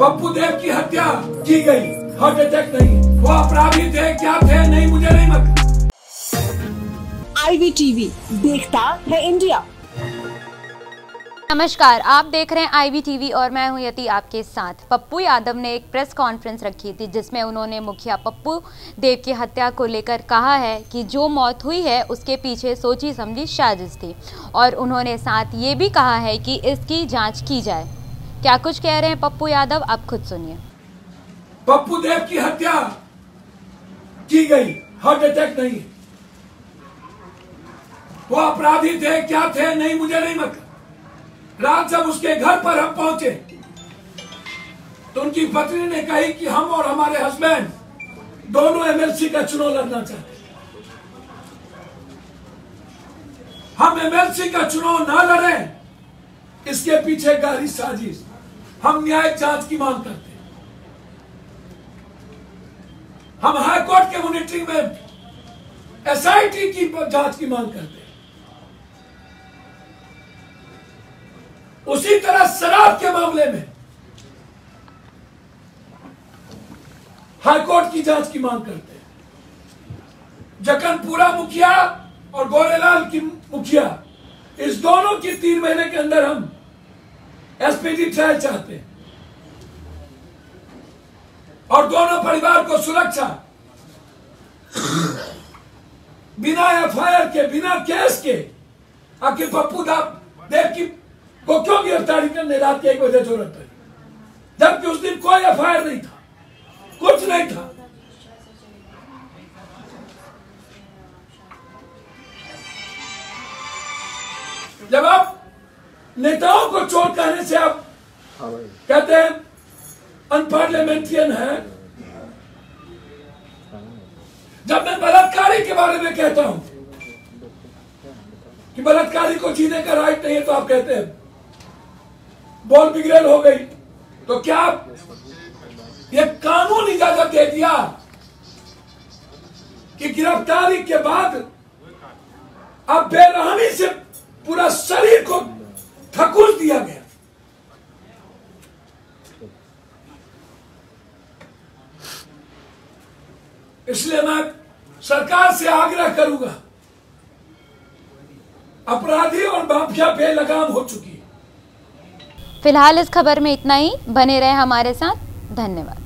पप्पू देव की हत्या की गई। हार्ट अटैक नहीं। वो अपराधी थे क्या थे? नहीं मुझे नहीं मतलब आईवीटीवी देखता है इंडिया। नमस्कार आप देख रहे हैं आईवी टीवी और मैं हूँ यति आपके साथ। पप्पू यादव ने एक प्रेस कॉन्फ्रेंस रखी थी जिसमें उन्होंने मुखिया पप्पू देव की हत्या को लेकर कहा है कि जो मौत हुई है उसके पीछे सोची समझी साजिश थी। और उन्होंने साथ ये भी कहा है कि इसकी जाँच की जाए। क्या कुछ कह रहे हैं पप्पू यादव? आप खुद सुनिए। पप्पू देव की हत्या की गई। हार्ट अटैक नहीं। वो अपराधी थे, क्या थे? नहीं, मुझे नहीं मत रात जब उसके घर पर हम पहुँचे तो उनकी पत्नी ने कही कि हम और हमारे हस्बैंड दोनों एमएलसी का चुनाव लड़ना चाहते हम एमएलसी का चुनाव ना लड़े, इसके पीछे गहरी साजिश। हम न्यायिक जाँच की मांग करते हैं। हम हाई कोर्ट के मॉनिटरिंग में एसआईटी की जाँच की मांग करते हैं। उसी तरह शराब के मामले में हाईकोर्ट की जाँच की मांग करते हैं। जकनपुरा मुखिया और गोरेलाल की मुखिया, इस दोनों की तीन महीने के अंदर हम एसपीडी ट्रायल चाहते हैं और दोनों परिवार को सुरक्षा। बिना एफआईआर के, बिना केस के। आखिर पप्पू देव की को क्यों गिरफ्तारी करने रात के एक बजे ज़रूरत पड़ी? जबकि उस दिन कोई एफआईआर नहीं था। कुछ नहीं था। जब आप नेताओं को चोट कहने से आप कहते हैं अनपार्लियामेंट्रियन है। जब मैं बलात्कारी के बारे में कहता हूँ कि बलात्कारी को जीने का राइट नहीं है तो आप कहते हैं बॉल बिगड़ेल हो गई। तो क्या आप ये कानून इजाज़त दे दिया कि गिरफ्तारी के बाद आप बेरहमी से पूरा शरीर को इसलिए मैं सरकार से आग्रह करूँगा, अपराधी और माफिया पे लगाम हो चुकी है। फ़िलहाल इस खबर में इतना ही। बने रहे हमारे साथ। धन्यवाद।